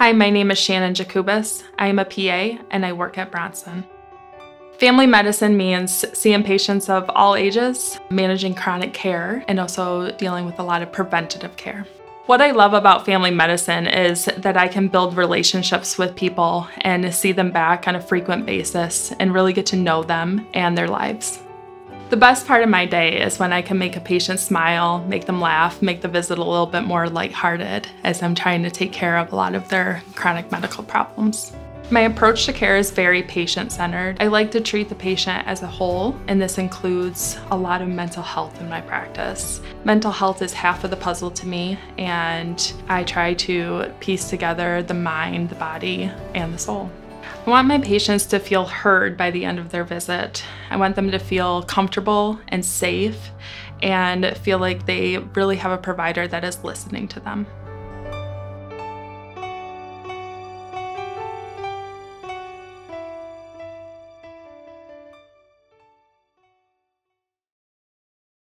Hi, my name is Shannon Jakubas. I am a PA and I work at Bronson. Family medicine means seeing patients of all ages, managing chronic care, and also dealing with a lot of preventative care. What I love about family medicine is that I can build relationships with people and see them back on a frequent basis and really get to know them and their lives. The best part of my day is when I can make a patient smile, make them laugh, make the visit a little bit more lighthearted as I'm trying to take care of a lot of their chronic medical problems. My approach to care is very patient-centered. I like to treat the patient as a whole, and this includes a lot of mental health in my practice. Mental health is half of the puzzle to me, and I try to piece together the mind, the body, and the soul. I want my patients to feel heard by the end of their visit. I want them to feel comfortable and safe and feel like they really have a provider that is listening to them.